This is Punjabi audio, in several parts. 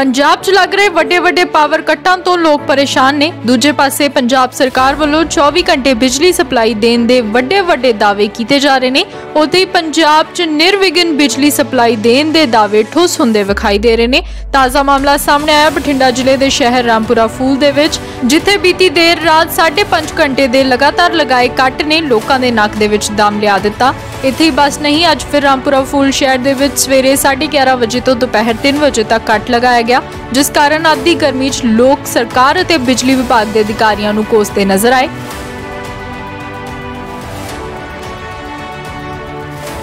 ਪੰਜਾਬ 'ਚ ਲੱਗ ਰਹੇ ਵੱਡੇ ਵੱਡੇ ਪਾਵਰ ਕੱਟਾਂ ਤੋਂ ਲੋਕ ਪਰੇਸ਼ਾਨ ਨੇ। ਦੂਜੇ ਪਾਸੇ ਪੰਜਾਬ ਸਰਕਾਰ ਵੱਲੋਂ 24 ਘੰਟੇ ਬਿਜਲੀ ਸਪਲਾਈ ਦੇਣ ਦੇ ਵੱਡੇ ਵੱਡੇ ਦਾਅਵੇ ਕੀਤੇ ਜਾ ਰਹੇ ਨੇ। ਉੱਥੇ ਹੀ ਪੰਜਾਬ 'ਚ ਨਿਰਵਿਘਨ ਬਿਜਲੀ ਸਪਲਾਈ ਦੇਣ ਦੇ ਦਾਅਵੇ ਠੁੱਸ ਹੁੰਦੇ ਵਿਖਾਈ ਦੇ ਰਹੇ ਨੇ। ਤਾਜ਼ਾ ਮਾਮਲਾ ਸਾਹਮਣੇ ਆਇਆ। ਬਠਿੰਡਾ ਜ਼ਿਲ੍ਹੇ ਦੇ ਸ਼ਹਿਰ ਰਾਮਪੁਰਾ ਫੂਲ ਦੇ ਵਿੱਚ, ਜਿੱਥੇ ਬੀਤੀ ਦੇਰ ਰਾਤ 5.5 ਘੰਟੇ ਦੇ ਲਗਾਤਾਰ ਲਗਾਏ ਕੱਟ ਨੇ ਲੋਕਾਂ ਦੇ ਨੱਕ ਦੇ ਵਿੱਚ ਦਮ ਲਿਆ ਦਿੱਤਾ। ਇੱਥੇ ਹੀ ਬਸ ਨਹੀਂ, ਅੱਜ ਫਿਰ ਰਾਮਪੁਰਾ ਫੂਲ ਸ਼ਹਿਰ ਦੇ ਵਿੱਚ ਸਵੇਰੇ 11:30 ਵਜੇ ਤੋਂ ਦੁਪਹਿਰ 3 ਵਜੇ ਤੱਕ ਕੱਟ ਲਗਾਇਆ ਗਿਆ ਜਿਸ ਕਾਰਨ ਅੱਧੀ ਗਰਮੀ 'ਚ ਲੋਕ ਸਰਕਾਰ ਅਤੇ ਬਿਜਲੀ ਵਿਭਾਗ ਦੇ ਅਧਿਕਾਰੀਆਂ ਨੂੰ ਕੋਸਦੇ ਨਜ਼ਰ ਆਏ।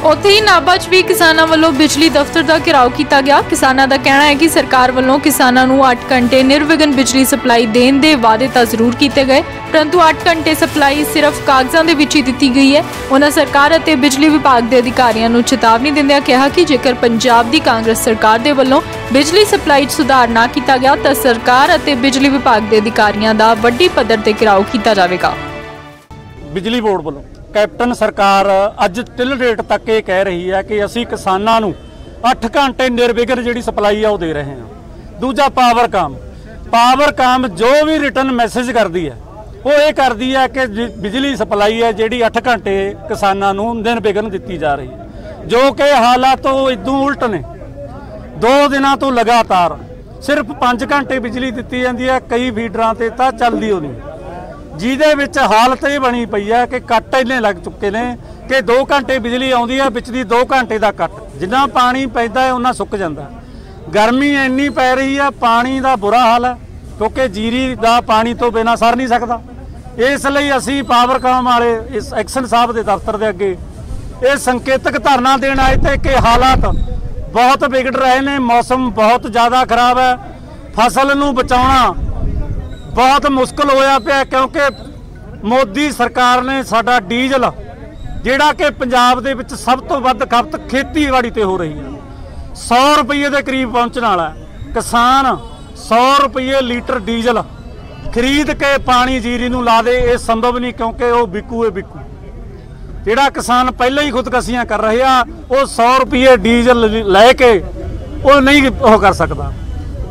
ਉੱਥੇ ਹੀ ਨਾਭਾ 'ਚ ਵੀ ਕਿਸਾਨਾਂ ਵੱਲੋਂ ਬਿਜਲੀ ਦਫ਼ਤਰ ਦਾ ਘਿਰਾਓ ਕੀਤਾ ਗਿਆ। ਕਿਸਾਨਾਂ ਦਾ ਕਹਿਣਾ ਹੈ ਕਿ ਸਰਕਾਰ ਵੱਲੋਂ ਕਿਸਾਨਾਂ ਨੂੰ 8 ਘੰਟੇ ਨਿਰਵਿਘਨ ਬਿਜਲੀ ਸਪਲਾਈ ਦੇਣ ਦੇ ਵਾਅਦੇ ਤਾਂ ਜ਼ਰੂਰ ਕੀਤੇ ਗਏ, ਪਰੰਤੂ 8 ਘੰਟੇ ਸਪਲਾਈ ਸਿਰਫ ਕਾਗਜ਼ਾਂ ਦੇ ਵਿੱਚ ਹੀ ਦਿੱਤੀ ਗਈ ਹੈ। ਉਹਨਾਂ ਸਰਕਾਰ ਅਤੇ ਬਿਜਲੀ ਵਿਭਾਗ ਦੇ ਅਧਿਕਾਰੀਆਂ ਨੂੰ ਚੇਤਾਵਨੀ ਦਿੰਦਿਆਂ ਕਿਹਾ ਕਿ ਜੇਕਰ ਪੰਜਾਬ ਦੀ ਕਾਂਗਰਸ ਸਰਕਾਰ ਦੇ ਵੱਲੋਂ ਬਿਜਲੀ ਸਪਲਾਈ 'ਚ ਸੁਧਾਰ ਨਾ ਕੀਤਾ ਗਿਆ, ਤਾਂ ਸਰਕਾਰ ਅਤੇ ਬਿਜਲੀ ਵਿਭਾਗ ਦੇ ਅਧਿਕਾਰੀਆਂ ਦਾ ਵੱਡੀ ਪੱਧਰ ਤੇ ਘਿਰਾਓ ਕੀਤਾ ਜਾਵੇਗਾ। ਬਿਜਲੀ ਬੋਰਡ ਵੱਲੋਂ ਕੈਪਟਨ ਸਰਕਾਰ ਅੱਜ ਟਿਲ ਡੇਟ ਤੱਕ ਇਹ ਕਹਿ ਰਹੀ ਹੈ ਕਿ ਅਸੀਂ ਕਿਸਾਨਾਂ ਨੂੰ 8 ਘੰਟੇ ਨਿਰਵਿਘਨ ਜਿਹੜੀ ਸਪਲਾਈ ਆ ਉਹ ਦੇ ਰਹੇ ਹਾਂ। ਦੂਜਾ ਪਾਵਰ ਕਾਮ। ਪਾਵਰ ਕਾਮ ਜੋ ਵੀ ਰਿਟਰਨ ਮੈਸੇਜ ਕਰਦੀ ਹੈ, ਉਹ ਇਹ ਕਰਦੀ ਹੈ ਕਿ ਬਿਜਲੀ ਸਪਲਾਈ ਹੈ ਜਿਹੜੀ 8 ਘੰਟੇ ਕਿਸਾਨਾਂ ਨੂੰ ਨਿਰਵਿਘਨ ਦਿੱਤੀ ਜਾ ਰਹੀ ਹੈ। ਜੋ ਕਿ ਹਾਲਾਤ ਉਹ ਇਦੋਂ ਉਲਟ ਨੇ। ਦੋ ਦਿਨਾਂ ਤੋਂ ਲਗਾਤਾਰ ਸਿਰਫ 5 ਘੰਟੇ ਬਿਜਲੀ ਦਿੱਤੀ ਜਾਂਦੀ ਹੈ, ਕਈ ਫੀਡਰਾਂ ਤੇ ਤਾਂ ਚੱਲਦੀ ਉਹ ਨਹੀਂ। ਜਿਹਦੇ ਵਿੱਚ ਹਾਲਤ ਇਹ ਬਣੀ ਪਈ ਹੈ ਕਿ ਕੱਟ ਇੰਨੇ ਲੱਗ ਚੁੱਕੇ ਨੇ ਕਿ 2 ਘੰਟੇ ਬਿਜਲੀ ਆਉਂਦੀ ਹੈ, ਵਿੱਚ ਦੀ 2 ਘੰਟੇ ਦਾ ਕੱਟ। ਜਿੰਨਾ ਪਾਣੀ ਪੈਂਦਾ ਹੈ ਉਹਨਾਂ ਸੁੱਕ ਜਾਂਦਾ ਗਰਮੀ ਇੰਨੀ ਪੈ ਰਹੀ ਹੈ, ਪਾਣੀ ਦਾ ਬੁਰਾ ਹਾਲ ਹੈ, ਕਿਉਂਕਿ ਜੀਰੀ ਦਾ ਪਾਣੀ ਤੋਂ ਬਿਨਾ ਸਰ ਨਹੀਂ ਸਕਦਾ। ਇਸ ਲਈ ਅਸੀਂ ਪਾਵਰਕਾਮ ਵਾਲੇ, ਇਸ ਐਕਸ਼ਨ ਸਾਹਿਬ ਦੇ ਦਫ਼ਤਰ ਦੇ ਅੱਗੇ ਇਹ ਸੰਕੇਤਕ ਧਰਨਾ ਦੇਣ ਆਏ ਤੇ ਕਿ ਹਾਲਾਤ ਬਹੁਤ ਵਿਗੜ ਰਹੇ ਨੇ, ਮੌਸਮ ਬਹੁਤ ਜ਼ਿਆਦਾ ਖਰਾਬ ਹੈ। ਫਸਲ ਨੂੰ ਬਚਾਉਣਾ ਬਹੁਤ ਮੁਸ਼ਕਲ ਹੋਇਆ ਪਿਆ ਕਿਉਂਕਿ ਮੋਦੀ ਸਰਕਾਰ ਨੇ ਸਾਡਾ ਡੀਜ਼ਲ, ਜਿਹੜਾ ਕਿ ਪੰਜਾਬ ਦੇ ਵਿੱਚ ਸਭ ਤੋਂ ਵੱਧ ਖਪਤ ਖੇਤੀਬਾੜੀ ਤੇ ਹੋ ਰਹੀ ਹੈ। 100 ਰੁਪਏ ਦੇ ਕਰੀਬ ਪਹੁੰਚਣ ਵਾਲਾ ਕਿਸਾਨ 100 ਰੁਪਏ ਲੀਟਰ ਡੀਜ਼ਲ ਖਰੀਦ ਕੇ ਪਾਣੀ ਜੀਰੀ ਨੂੰ ਲਾ ਦੇ, ਇਹ ਸੰਭਵ ਨਹੀਂ ਕਿਉਂਕਿ ਉਹ ਵਿਕੂ ਇਹ ਵਿਕੂ। ਜਿਹੜਾ ਕਿਸਾਨ ਪਹਿਲਾਂ ਹੀ ਖੁਦਕਸ਼ੀਆਂ ਕਰ ਰਿਹਾ ਉਹ 100 ਰੁਪਏ ਡੀਜ਼ਲ ਲੈ ਕੇ ਉਹ ਨਹੀਂ ਉਹ ਕਰ ਸਕਦਾ।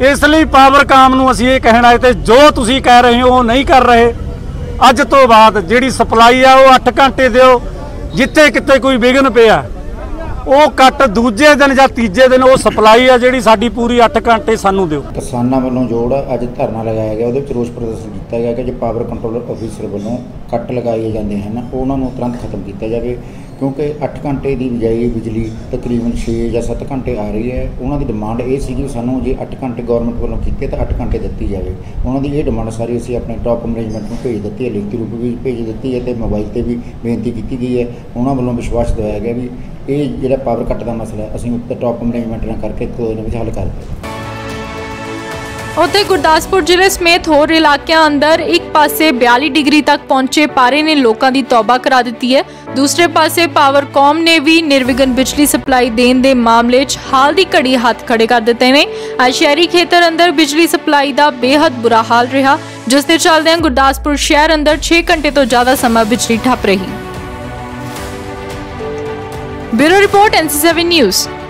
ਇਸ ਲਈ ਪਾਵਰਕਾਮ ਨੂੰ ਅਸੀਂ ਇਹ ਕਹਿਣਾ ਹੈ ਤੇ ਜੋ ਤੁਸੀਂ ਕਹਿ ਰਹੇ ਹੋ ਉਹ ਨਹੀਂ ਕਰ ਰਹੇ। ਅੱਜ ਤੋਂ ਬਾਅਦ ਜਿਹੜੀ ਸਪਲਾਈ ਆ ਉਹ 8 ਘੰਟੇ ਦਿਓ, ਜਿੱਥੇ ਕਿਤੇ ਕੋਈ ਵਿਘਨ ਪਿਆ। ਉਹ ਕੱਟ ਦੂਜੇ ਦਿਨ ਜਾਂ ਤੀਜੇ ਦਿਨ ਉਹ ਸਪਲਾਈ ਆ ਜਿਹੜੀ ਸਾਡੀ ਪੂਰੀ 8 ਘੰਟੇ ਸਾਨੂੰ ਦਿਓ। ਕਿਸਾਨਾਂ ਵੱਲੋਂ ਜੋੜ ਅੱਜ ਧਰਨਾ ਲਗਾਇਆ ਗਿਆ, ਉਹਦੇ ਵਿੱਚ ਰੋਸ ਪ੍ਰਦਰਸ਼ਨ ਕੀਤਾ ਗਿਆ ਕਿ ਜੇ ਪਾਵਰ ਕੰਟਰੋਲਰ ਆਫੀਸਰ ਵੱਲੋਂ ਕੱਟ ਲਗਾਏ ਜਾਂਦੇ ਹਨ, ਉਹਨਾਂ ਨੂੰ ਤੁਰੰਤ ਖਤਮ ਕੀਤਾ ਜਾਵੇ, ਕਿਉਂਕਿ 8 ਘੰਟੇ ਦੀ ਬਿਜਾਈ ਬਿਜਲੀ ਤਕਰੀਬਨ 6 ਜਾਂ 7 ਘੰਟੇ ਆ ਰਹੀ ਹੈ। ਉਹਨਾਂ ਦੀ ਡਿਮਾਂਡ ਇਹ ਸੀ ਕਿ ਸਾਨੂੰ ਜੇ 8 ਘੰਟੇ ਗਵਰਨਮੈਂਟ ਵੱਲੋਂ ਕੀਤੇ ਤਾਂ 8 ਘੰਟੇ ਦਿੱਤੀ ਜਾਵੇ। ਉਹਨਾਂ ਦੀ ਇਹ ਡਿਮਾਂਡ ਸਾਰੀ ਅਸੀਂ ਆਪਣੇ ਟਾਪ ਮੈਨੇਜਮੈਂਟ ਨੂੰ ਭੇਜ ਦਿੱਤੀ ਹੈ, ਲਿਖਤੀ ਰੂਪ ਵਿੱਚ ਭੇਜ ਦਿੱਤੀ ਹੈ ਤੇ ਮੋਬਾਈਲ ਤੇ ਵੀ ਬੇਨਤੀ ਕੀਤੀ ਗਈ ਹੈ। ਉਹਨਾਂ ਵੱਲੋਂ ਵਿਸ਼ਵਾਸ ਦਿਵਾਇਆ ਗਿਆ ਵੀ ਇਹ ਜਿਹੜਾ ਪਾਵਰ ਕੱਟ ਦਾ ਮਸਲਾ ਅਸੀਂ ਉੱਤੇ ਟਾਪ ਮੈਨੇਜਮੈਂਟ ਨਾਲ ਕਰਕੇ ਕੋਈ ਨਾ ਕੋਈ ਹੱਲ ਕਰਦੇ ਉੱਥੇ ਗੁਰਦਾਸਪੁਰ ਜ਼ਿਲ੍ਹੇ ਸਮੇਤ ਹੋਰ ਇਲਾਕਿਆਂ ਅੰਦਰ ਇੱਕ ਪਾਸੇ 42 ਡਿਗਰੀ ਤੱਕ ਪਹੁੰਚੇ ਪਾਰੇ ਨੇ ਲੋਕਾਂ ਦੀ ਤੌਬਾ ਕਰਾ ਦਿੱਤੀ ਹੈ। ਦੂਸਰੇ ਪਾਸੇ ਪਾਵਰਕਾਮ ਨੇ ਵੀ ਨਿਰਵਿਘਨ ਬਿਜਲੀ ਸਪਲਾਈ ਦੇਣ ਦੇ ਮਾਮਲੇ 'ਚ ਹਾਲ ਦੀ ਘੜੀ ਹੱਥ ਖੜੇ ਕਰ ਦਿੱਤੇ ਨੇ। ਅੱਜ ਸ਼ਹਿਰੀ ਖੇਤਰ ਅੰਦਰ ਬਿਜਲੀ ਸਪਲਾਈ ਦਾ ਬੇहद ਬੁਰਾ ਹਾਲ ਰਿਹਾ, ਜਿਸ ਦੇ ਚੱਲਦਿਆਂ ਗੁਰਦਾਸਪੁਰ ਸ਼ਹਿਰ ਅੰਦਰ 6 ਘੰਟੇ ਤੋਂ ਜ਼ਿਆਦਾ ਸਮਾਂ ਬਿਜਲੀ ਠੱਪ ਰਹੀ। Bureau Report NC7 News.